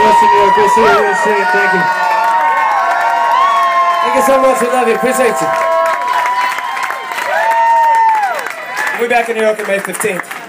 listening to Chris here and saying thank you. Thank you so much. We love you. Appreciate you. We'll be back in New York on May 15th.